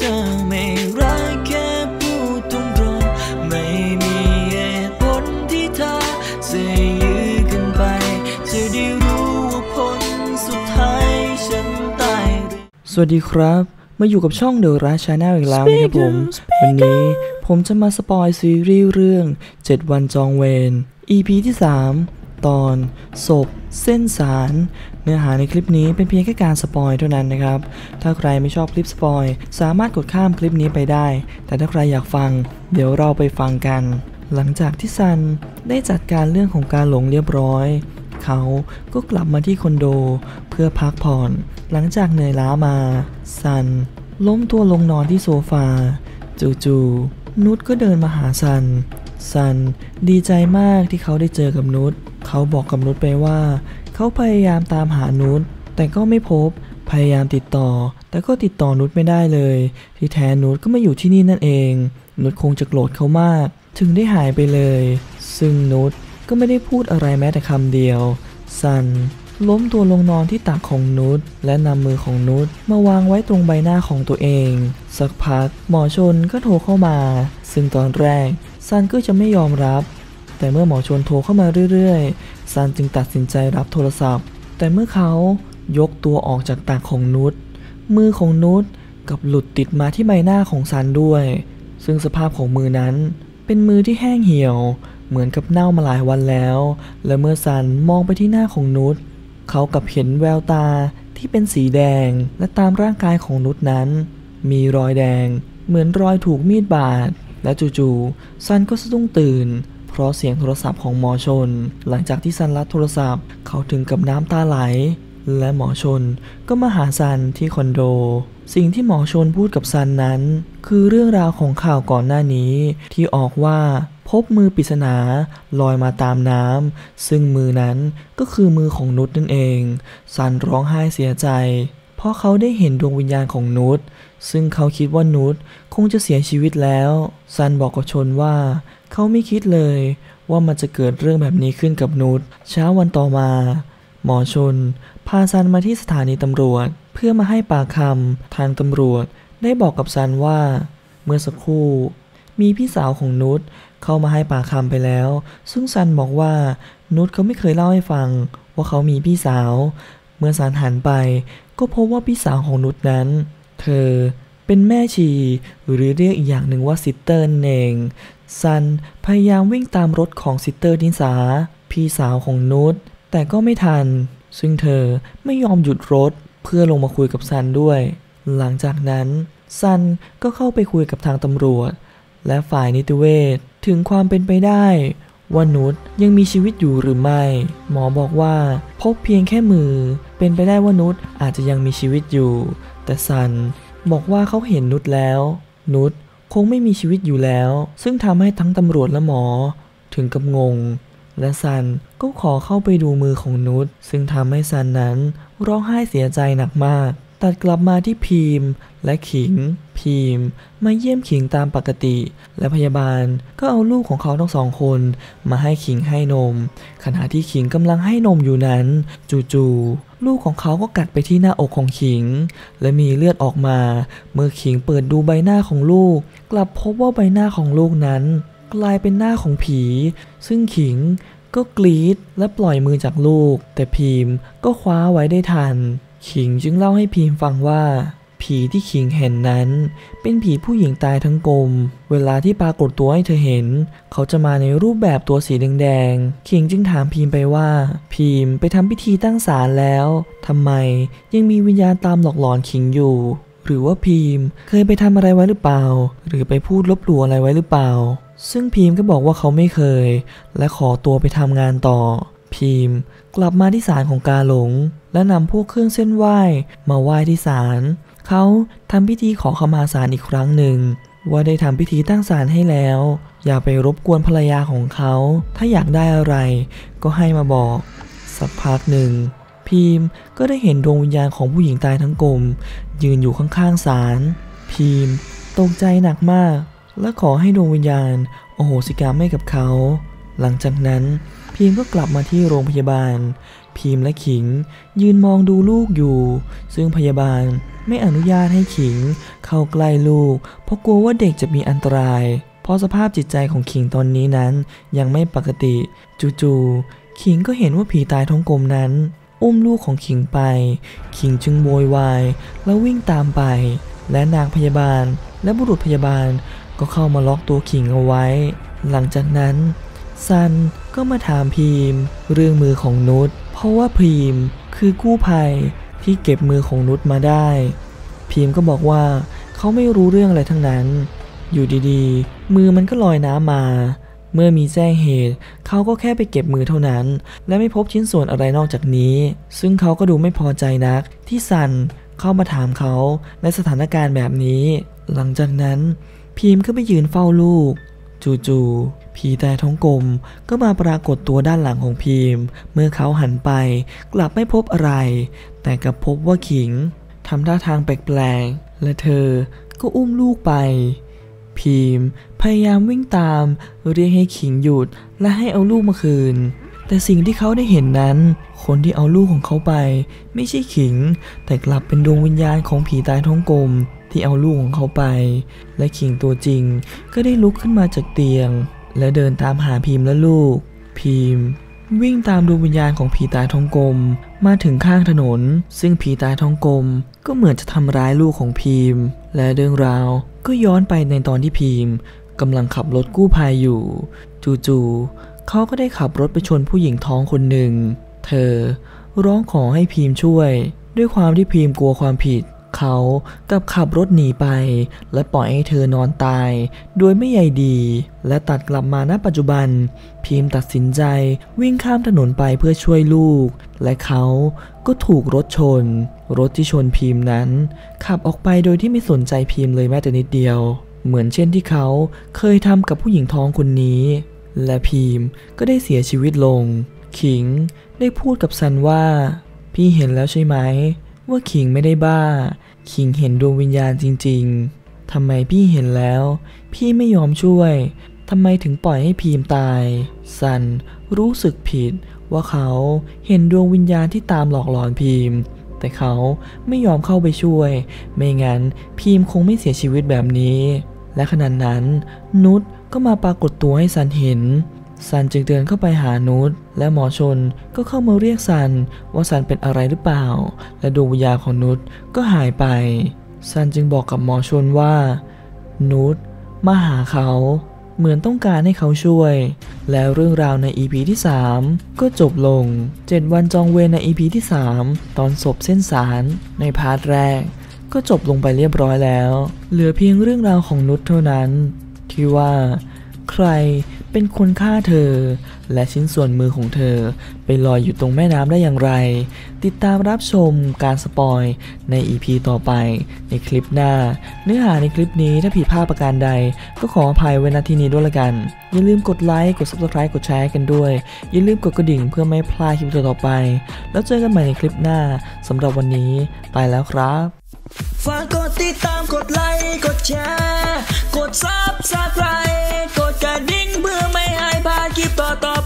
เธอไม่รักแค่พูดตรงๆไม่มีเหตุผลที่เธอจะยื้อกันไป จะได้รู้ว่าผลสุดท้ายฉันตายหรือสวัสดีครับ มาอยู่กับช่อง The Rush Channel อีกแล้วนะครับผม วันนี้ผมจะมา spoil ซีรีส์เรื่อง 7 วันจองเวร EP ที่ 3 ตอนศพเซ่นศาลเนื้อหาในคลิปนี้เป็นเพียงแค่การ spoil เท่านั้นนะครับ ถ้าใครไม่ชอบคลิป spoil สามารถกดข้ามคลิปนี้ไปได้ แต่ถ้าใครอยากฟัง เดี๋ยวเราไปฟังกัน หลังจากที่ซันได้จัดการเรื่องของการหลงเรียบร้อย เขาก็กลับมาที่คอนโดเพื่อพักผ่อน หลังจากเหนื่อยล้ามา ซันล้มตัวลงนอนที่โซฟา จู่ๆนุชก็เดินมาหาซันซันดีใจมากที่เขาได้เจอกับนุช เขาบอกกับนุชไปว่า เขาพยายามตามหานุชแต่ก็ไม่พบ พยายามติดต่อ แต่ก็ติดต่อนุชไม่ได้เลย ที่แท้นุชก็มาอยู่ที่นี่นั่นเอง นุชคงจะโกรธเขามาก ถึงได้หายไปเลย ซึ่งนุชก็ไม่ได้พูดอะไรแม้แต่คำเดียวซันล้มตัวลงนอนที่ตักของนุชและนำมือของนุชมาวางไว้ตรงใบหน้าของตัวเอง สักพักหมอชนก็โทรเข้ามา ซึ่งตอนแรกซันก็จะไม่ยอมรับ แต่เมื่อหมอชวนโทรเข้ามาเรื่อยๆซันจึงตัดสินใจรับโทรศัพท์ แต่เมื่อเขายกตัวออกจากตักของนุชมือของนุชกับหลุดติดมาที่ใบหน้าของซันด้วย ซึ่งสภาพของมือนั้น เป็นมือที่แห้งเหี่ยว เหมือนกับเน่ามาหลายวันแล้ว และเมื่อซันมองไปที่หน้าของนุชเขากับเห็นแววตาที่เป็นสีแดง และตามร่างกายของนุชนั้น มีรอยแดง เหมือนรอยถูกมีดบาดและจู่ๆซันก็สะดุ้งตื่น ราะเสียงโทรศัพท์ของหมอชน หลังจากที่ซันรับโทรศัพท์ เขาถึงกับน้ำตาไหล และหมอชนก็มาหาซันที่คอนโด สิ่งที่หมอชนพูดกับซันนั้น คือเรื่องราวของข่าวก่อนหน้านี้ ที่ออกว่าพบมือปริศนาลอยมาตามน้ำซึ่งมือนั้นก็คือมือของนุชนั่นเองซันร้องไห้เสียใจ เพราะเขาได้เห็นดวงวิญญาณของนุชซึ่งเขาคิดว่านุชคงจะเสียชีวิตแล้ว ซันบอกกับชนว่า เขาไม่คิดเลยว่ามันจะเกิดเรื่องแบบนี้ขึ้นกับนุชเช้าวันต่อมา หมอชน พาซันมาที่สถานีตำรวจ เพื่อมาให้ปากคำทางตำรวจ ได้บอกกับซันว่า เมื่อสักครู่ มีพี่สาวของนุชเข้ามาให้ปากคำไปแล้ว ซึ่งซันบอกว่านุชเขาไม่เคยเล่าให้ฟังว่าเขามีพี่สาว เมื่อซันหันไปก็พบว่าพี่สาวของนุชนั้น เธอเป็นแม่ชีหรือเรียกอีกอย่างหนึ่งว่าซิสเตอร์เองซันพยายามวิ่งตามรถของซิสเตอร์นิสา พี่สาวของนุชแต่ก็ไม่ทัน ซึ่งเธอไม่ยอมหยุดรถเพื่อลงมาคุยกับซันด้วย หลังจากนั้นซันก็เข้าไปคุยกับทางตำรวจ และฝ่ายนิติเวชถึงความเป็นไปได้ว่านุชยังมีชีวิตอยู่หรือไม่ หมอบอกว่าพบเพียงแค่มือ เป็นไปได้ว่านุชอาจจะยังมีชีวิตอยู่ แต่ซันบอกว่าเขาเห็นนุชแล้ว นุชคงไม่มีชีวิตอยู่แล้ว ซึ่งทำให้ทั้งตำรวจและหมอ ถึงกับงง และซันก็ขอเข้าไปดูมือของนุชซึ่งทำให้ซันนั้นร้องไห้เสียใจหนักมาก ตัดกลับมาที่พีมและขิง พีมมาเยี่ยมขิงตามปกติ และพยาบาลก็เอาลูกของเขาทั้งสองคนมาให้ขิงให้นม ขณะที่ขิงกำลังให้นมอยู่นั้น จู่ๆลูกของเขาก็กัดไปที่หน้าอกของขิง และมีเลือดออกมา เมื่อขิงเปิดดูใบหน้าของลูก กลับพบว่าใบหน้าของลูกนั้น กลายเป็นหน้าของผี ซึ่งขิงก็กรีดและปล่อยมือจากลูก แต่พีมก็คว้าไว้ได้ทัน ขิงจึงเล่าให้พีมฟังว่า ผีที่ขิงเห็นนั้น เป็นผีผู้หญิงตายทั้งกลม เวลาที่ปรากฏตัวให้เธอเห็น เขาจะมาในรูปแบบตัวสีแดงๆขิงจึงถามพีมไปว่า พีมไปทำพิธีตั้งศาลแล้วทำไมยังมีวิญญาณตามหลอกหลอนขิงอยู่หรือว่าพีมเคยไปทำอะไรไว้หรือเปล่า หรือไปพูดลบหลู่อะไรไว้หรือเปล่า ซึ่งพีมก็บอกว่าเขาไม่เคย และขอตัวไปทำงานต่อ พีมกลับมาที่ศาลของกาหลง และนำพวกเครื่องเส้นไหว้มาไหว้ที่ศาลเขาทำพิธีขอขมาศาลอีกครั้งหนึ่ง ว่าได้ทำพิธีตั้งศาลให้แล้ว อย่าไปรบกวนภรรยาของเขา ถ้าอยากได้อะไร ก็ให้มาบอก สักพักหนึ่งพีมก็ได้เห็นดวงวิญญาณของผู้หญิงตายทั้งกลม ยืนอยู่ข้างๆศาลพีมตกใจหนักมาก และขอให้ดวงวิญญาณ โอโหสิกรรมให้กับเขา หลังจากนั้น พีมก็กลับมาที่โรงพยาบาล พีมและขิงยืนมองดูลูกอยู่ ซึ่งพยาบาลไม่อนุญาตให้ขิงเข้าใกล้ลูก เพราะกลัวว่าเด็กจะมีอันตราย เพราะสภาพจิตใจของขิงตอนนี้นั้นยังไม่ปกติ จู่ๆขิงก็เห็นว่าผีตายท้องกลมนั้น อุ้มลูกของขิงไป ขิงจึงโวยวายแล้ววิ่งตามไป และนางพยาบาลและบุรุษพยาบาลก็เข้ามาล็อกตัวขิงเอาไว้ หลังจากนั้น ซันก็มาถามพีม เรื่องมือของนุชเพราะว่าพีมคือกู้ภัยที่เก็บมือของนุชมาได้ พีมก็บอกว่าเขาไม่รู้เรื่องอะไรทั้งนั้น อยู่ดีๆ มือมันก็ลอยน้ำมา เมื่อมีแจ้งเหตุ เขาก็แค่ไปเก็บมือเท่านั้น และไม่พบชิ้นส่วนอะไรนอกจากนี้ ซึ่งเขาก็ดูไม่พอใจนัก ที่ซันเข้ามาถามเขาในสถานการณ์แบบนี้ หลังจากนั้นพีมก็ไปยืนเฝ้าลูก จู่ๆผีแต่ท้องกลมก็มาปรากฏตัวด้านหลังของพีมเมื่อเขาหันไปกลับไม่พบอะไร แต่กลับพบว่าขิงทำท่าทางแปลกๆ และเธอก็อุ้มลูกไปพีมพยายามวิ่งตามเรียกให้ขิงหยุดและให้เอาลูกมาคืน แต่สิ่งที่เขาได้เห็นนั้น คนที่เอาลูกของเขาไป ไม่ใช่ขิง แต่กลับเป็นดวงวิญญาณของผีตายท้องกลม ที่เอาลูกของเขาไป และขิงตัวจริง ก็ได้ลุกขึ้นมาจากเตียง และเดินตามหาพีมและลูกพีมวิ่งตามดวงวิญญาณของผีตายทองกลม มาถึงข้างถนน ซึ่งผีตายทองกลม ก็เหมือนจะทำร้ายลูกของพีมและเรื่องราวก็ย้อนไปในตอนที่พีมกำลังขับรถกู้ภัยอยู่ จู่ๆเขาก็ได้ขับรถไปชนผู้หญิงท้องคนหนึ่ง เธอร้องขอให้พีมช่วย ด้วยความที่พีมกลัวความผิด เขากับขับรถหนีไป และปล่อยให้เธอนอนตาย โดยไม่ใยดี และตัดกลับมาณปัจจุบันพีมตัดสินใจวิ่งข้ามถนนไปเพื่อช่วยลูก และเขาก็ถูกรถชน รถที่ชนพีมนั้น ขับออกไปโดยที่ไม่สนใจพีมเลยแม้แต่นิดเดียว เหมือนเช่นที่เขาเคยทำกับผู้หญิงท้องคนนี้ และพีมก็ได้เสียชีวิตลง ขิงได้พูดกับซันว่า พี่เห็นแล้วใช่ไหม ว่าขิงไม่ได้บ้าขิงเห็นดวงวิญญาณจริง ๆ ทำไมพี่เห็นแล้ว พี่ไม่ยอมช่วย ทำไมถึงปล่อยให้พีมตาย ซันรู้สึกผิดว่าเขาเห็นดวงวิญญาณที่ตามหลอกหลอนพีม แต่เขาไม่ยอมเข้าไปช่วย ไม่งั้นพีมคงไม่เสียชีวิตแบบนี้ และขณะนั้นนุชก็มาปรากฏตัวให้ซันเห็น ซันจึงเดินเข้าไปหานุชและหมอชนก็เข้ามาเรียกซันว่าซันเป็นอะไรหรือเปล่า และดวงวิญญาณของนุชก็หายไป ซันจึงบอกกับหมอชนว่านุชมาหาเขาเหมือนต้องการให้เขาช่วย แล้วเรื่องราวใน EP ที่ 3 ก็จบลง 7 วันจองเวรใน EP ที่ 3 ตอนศพเซ่นศาลใน part แรก ก็จบลงไปเรียบร้อยแล้ว เหลือเพียงเรื่องราวของนุชเท่านั้น ที่ว่า ใครเป็นคนฆ่าเธอ และชิ้นส่วนมือของเธอ ไปลอยอยู่ตรงแม่น้ำได้อย่างไร ติดตามรับชมการ spoil ใน EP ต่อไป ในคลิปหน้า เนื้อหาในคลิปนี้ถ้าผิดพลาดประการใด ก็ขออภัยไว้ณที่นี้ด้วยละกัน อย่าลืมกดไลค์กด subscribe กดแชร์กันด้วย อย่าลืมกดกระดิ่งเพื่อไม่พลาดคลิปต่อไป แล้วเจอกันใหม่ในคลิปหน้าสำหรับวันนี้ไปแล้วครับฝากกดติดตามกดไลค์กดแชร์ กด subscribe